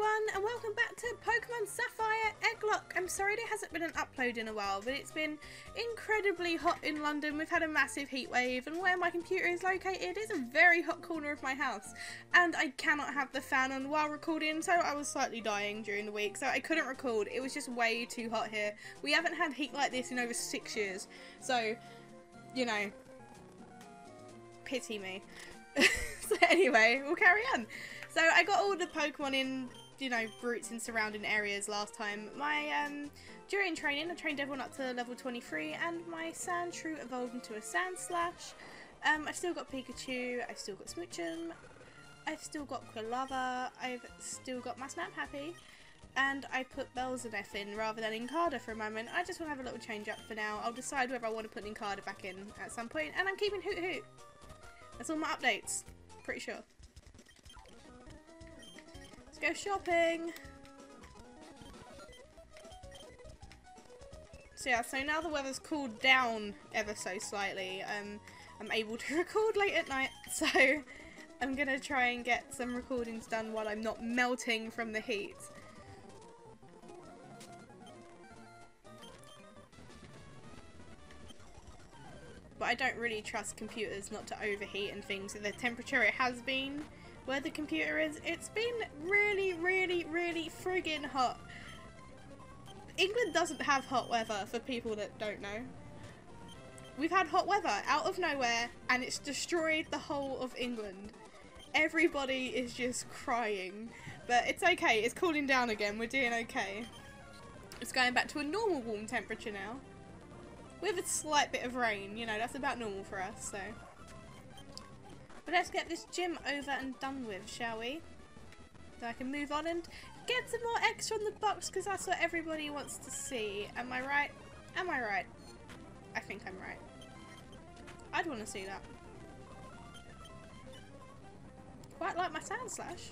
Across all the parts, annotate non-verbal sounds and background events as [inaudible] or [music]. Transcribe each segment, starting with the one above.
everyone, and welcome back to Pokemon Sapphire Egglocke. I'm sorry there hasn't been an upload in a while, but it's been incredibly hot in London. We've had a massive heat wave, and where my computer is located is a very hot corner of my house. And I cannot have the fan on while recording, so I was slightly dying during the week, so I couldn't record. It was just way too hot here. We haven't had heat like this in over six years, so, you know, pity me. [laughs] so anyway, we'll carry on. So I got all the Pokemon in, you know, routes in surrounding areas last time. My, um, during training, I trained everyone up to level 23 and my Sandshrew evolved into a Sandslash. Um, I've still got Pikachu, I've still got Smoochum, I've still got Quilava, I've still got my Snap Happy, and I put Belzadeth in rather than Nincada for a moment. I just want to have a little change up for now. I'll decide whether I want to put Nincada back in at some point, and I'm keeping Hoot Hoot. That's all my updates. Pretty sure go shopping. So yeah, so now the weather's cooled down ever so slightly, um, I'm able to [laughs] record late at night, so [laughs] I'm gonna try and get some recordings done while I'm not melting from the heat. But I don't really trust computers not to overheat and things at the temperature it has been where the computer is. It's been really, really, really friggin' hot. England doesn't have hot weather for people that don't know. We've had hot weather out of nowhere and it's destroyed the whole of England. Everybody is just crying. But it's okay, it's cooling down again, we're doing okay. It's going back to a normal warm temperature now. With a slight bit of rain, you know, that's about normal for us, so. But let's get this gym over and done with, shall we? So I can move on and get some more extra on the box because that's what everybody wants to see. Am I right? Am I right? I think I'm right. I'd want to see that. Quite like my Sandslash.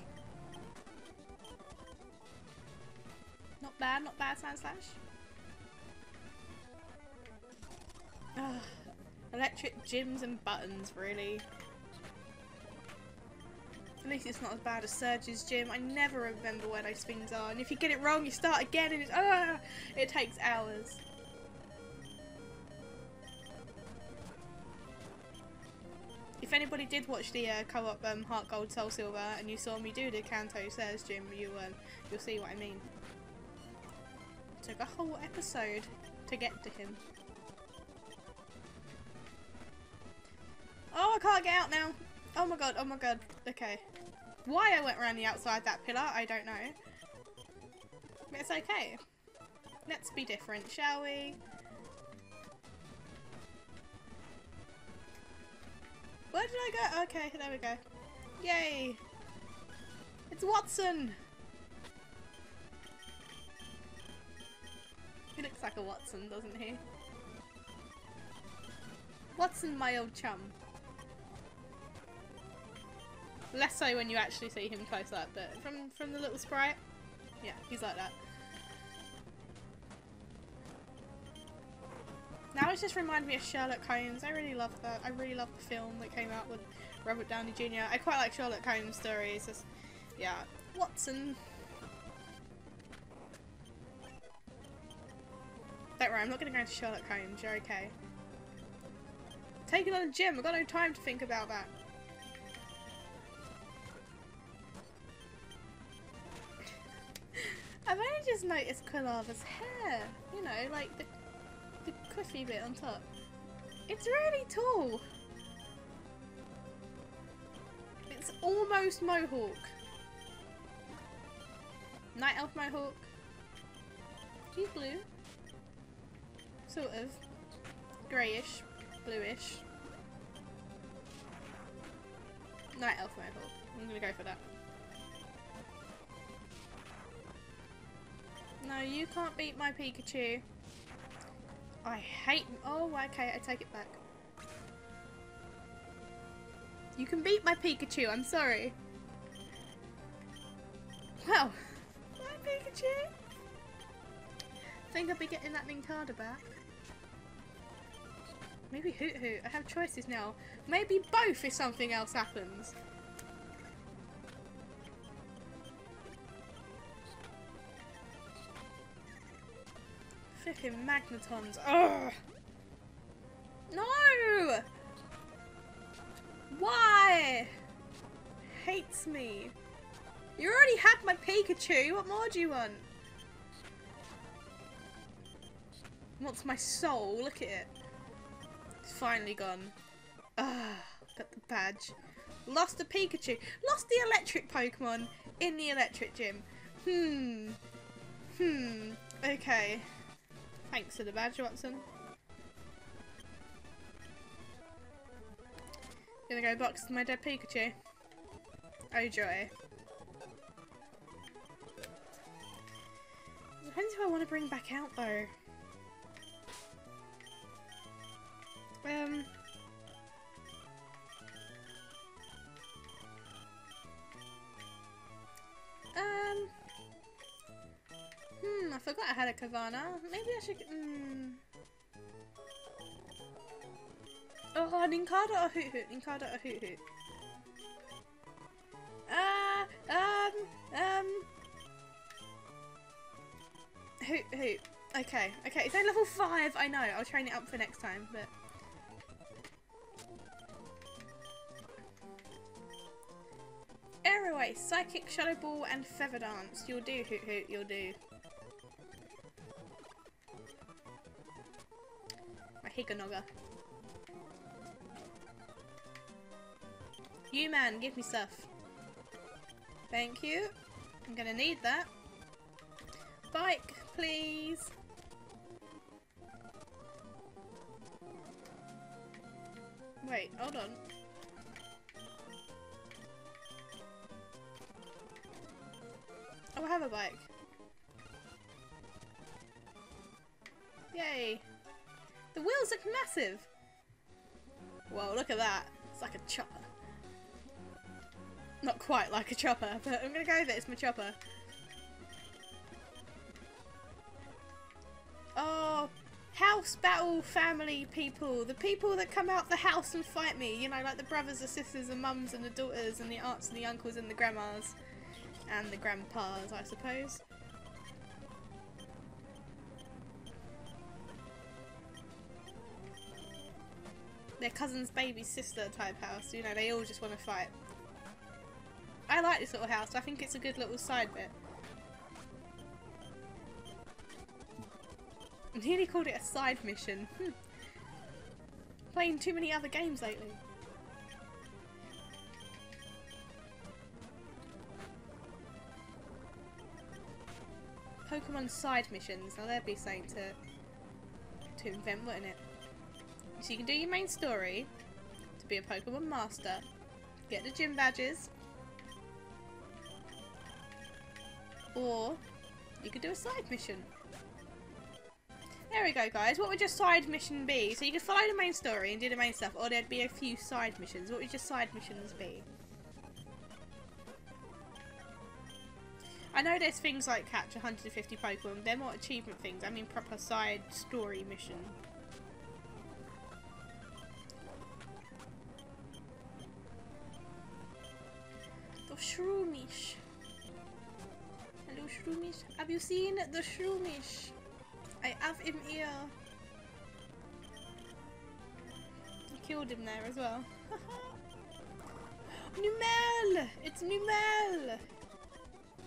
Not bad, not bad Sandslash. Ugh. Electric gyms and buttons, really. Least it's not as bad as Surge's gym. I never remember where those things are. And if you get it wrong, you start again and it's, ah, it takes hours. If anybody did watch the uh, co-op um, Heart Gold Soul Silver and you saw me do the Kanto Surge gym, you, um, you'll see what I mean. It took a whole episode to get to him. Oh, I can't get out now. Oh my god, oh my god. Okay. Why I went around the outside that pillar, I don't know. But it's okay. Let's be different, shall we? Where did I go? Okay, there we go. Yay! It's Watson! He looks like a Watson, doesn't he? Watson, my old chum. Less so when you actually see him close up, but from, from the little sprite, yeah, he's like that. Now it's just reminded me of Sherlock Holmes. I really love that. I really love the film that came out with Robert Downey Jr. I quite like Sherlock Holmes stories. Just, yeah. Watson. Don't worry, I'm not going to go into Sherlock Holmes. You're okay. Taking on a gym. I've got no time to think about that. I've only just noticed Quilava's hair. You know, like the, the quiffy bit on top. It's really tall. It's almost Mohawk. Night Elf Mohawk. He's blue. Sort of. Greyish. Bluish. Night Elf Mohawk. I'm gonna go for that. No, you can't beat my Pikachu. I hate- oh, okay, I take it back. You can beat my Pikachu, I'm sorry. Well, my Pikachu. Think I'll be getting that Nincada back. Maybe Hoot Hoot. I have choices now. Maybe both if something else happens. Flipping magnetons. Ugh. No! Why? Hates me. You already had my Pikachu. What more do you want? Wants my soul. Look at it. It's finally gone. Ah, got the badge. Lost a Pikachu. Lost the electric Pokemon in the electric gym. Hmm. Hmm. Okay. Thanks for the badge, Watson. Gonna go box my dead Pikachu. Oh joy. Depends who I want to bring back out though. Um. Um. Forgot I had a Kavana. Maybe I should. Hmm. Oh, Nincada or Hoot Hoot? Nincada or Hoot Hoot? Ah, uh, um, um. Hoot Hoot. Okay, okay, it's only level 5, I know, I'll train it up for next time, but... Airway, Psychic, Shadow Ball, and Feather Dance. You'll do, Hoot Hoot, you'll do. My Higanoga. You man, give me stuff. Thank you. I'm gonna need that. Bike, please. Wait, hold on. Oh, I have a bike. Yay. The wheels look massive. Whoa, look at that. It's like a chopper. Not quite like a chopper, but I'm gonna go with it. It's my chopper. Oh, house battle family people. The people that come out the house and fight me. You know, like the brothers, the sisters, the mums and the daughters and the aunts and the uncles and the grandmas. And the grandpas, I suppose. Their cousin's baby sister type house. You know, they all just want to fight. I like this little house. I think it's a good little side bit. I [laughs] nearly called it a side mission. Hmm. Playing too many other games lately. Pokemon side missions. Now there'd be something to to invent, wouldn't it? So you can do your main story to be a Pokemon master, get the gym badges, or you could do a side mission. There we go guys, what would your side mission be? So you could follow the main story and do the main stuff, or there'd be a few side missions. What would your side missions be? I know there's things like catch 150 Pokemon, they're more achievement things, I mean proper side story mission. Shroomish. Hello Shroomish. Have you seen the Shroomish? I have him here. I killed him there as well. [laughs] Numel! It's Numel!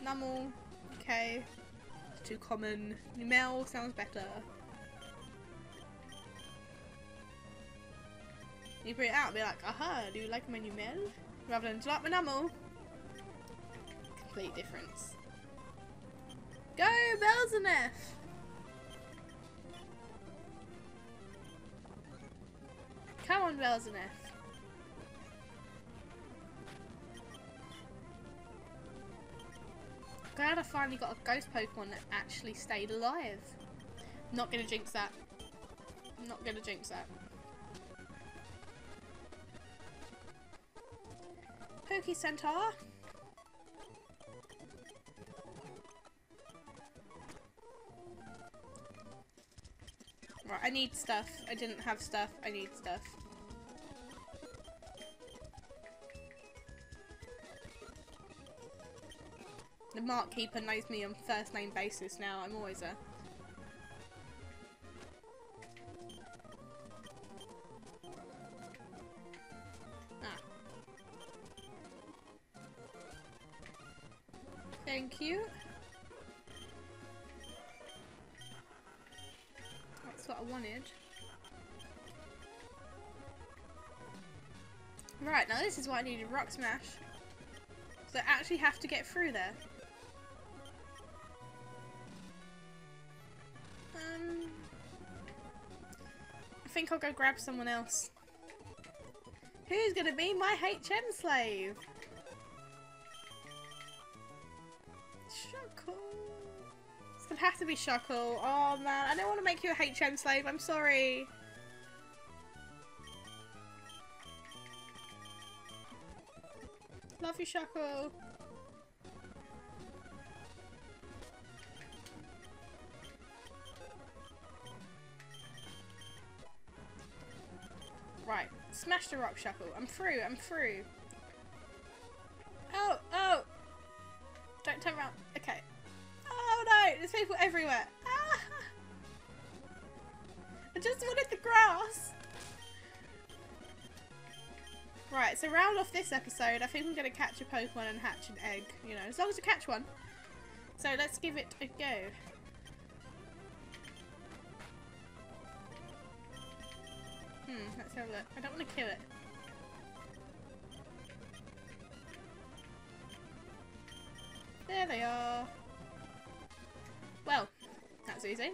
Numel. Okay. It's too common. Numel sounds better. You bring it out and be like, aha, do you like my Numel? Rather than, do you like my Numel? Complete difference. Go, Belzaneth! Come on, Belzaneth. Glad I finally got a ghost Pokemon that actually stayed alive. Not gonna jinx that. Not gonna jinx that. Poke Centaur. Right, I need stuff. I didn't have stuff. I need stuff. The mark keeper knows me on first name basis now. I'm always a ah. Thank you. I wanted. Right, now this is what I needed, Rock Smash. So I actually have to get through there. Um, I think I'll go grab someone else. Who's gonna be my HM slave? Have to be Shuckle. Oh man, I don't want to make you a HM slave, I'm sorry. Love you, Shuckle. Right, smash the rock Shuckle. I'm through, I'm through. Off this episode, I think I'm going to catch a Pokemon and hatch an egg, you know, as long as I catch one. So let's give it a go. Hmm, let's have a look. I don't want to kill it. There they are. Well, that's easy.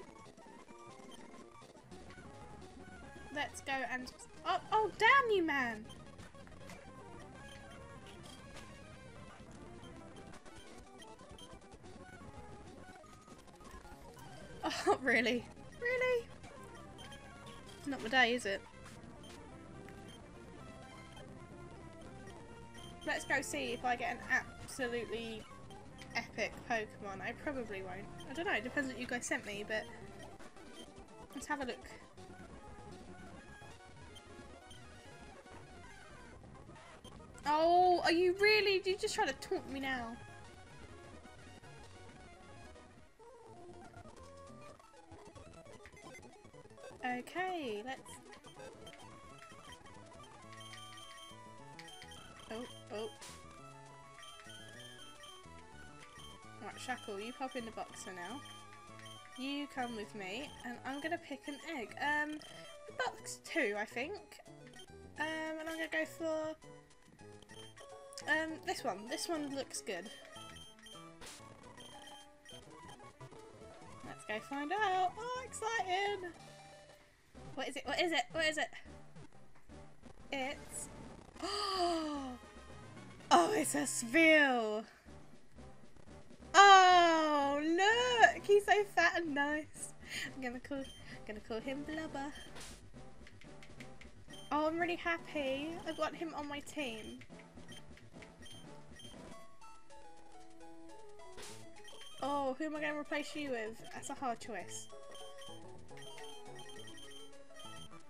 Let's go and... Oh, oh damn you, man! Oh, [laughs] really? Really? Not my day, is it? Let's go see if I get an absolutely epic Pokemon. I probably won't. I don't know, it depends what you guys sent me, but let's have a look. Oh, are you really? You just trying to taunt me now? Okay, let's... Oh, oh. Right, Shackle, you pop in the boxer now. You come with me, and I'm gonna pick an egg. Um, box two, I think. Um, and I'm gonna go for... Um, this one. This one looks good. Let's go find out. Oh, excited! What is it? What is it? What is it? It's... [gasps] Oh, it's a Spheal! Oh, look! He's so fat and nice. I'm gonna call, I'm gonna call him Blubber. Oh, I'm really happy. I got him on my team. Oh, who am I going to replace you with? That's a hard choice.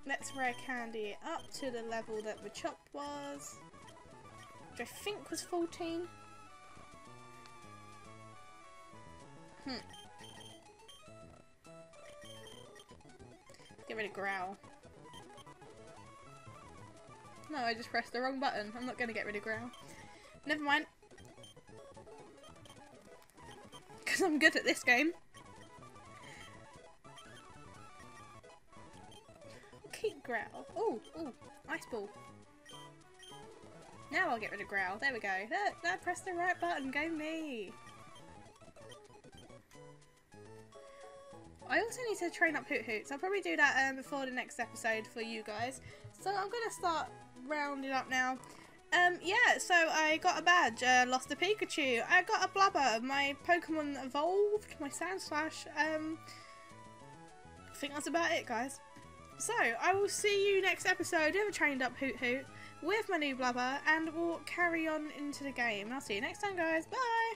Let's rare candy up to the level that the chop was. Which I think was 14. Hmm. Get rid of Growl. No, I just pressed the wrong button. I'm not going to get rid of Growl. Never mind. Because I'm good at this game. Growl. Oh, oh, Ice Ball. Now I'll get rid of Growl. There we go. Look, I pressed the right button. Go me. I also need to train up Hoothoots. I'll probably do that um, before the next episode for you guys. So I'm going to start rounding up now. Um, yeah, so I got a badge, uh, lost a Pikachu, I got a Blubber, my Pokemon evolved, my Sandslash, um, I think that's about it, guys. So, I will see you next episode of a trained up Hoot Hoot with my new blubber and we'll carry on into the game. I'll see you next time guys. Bye!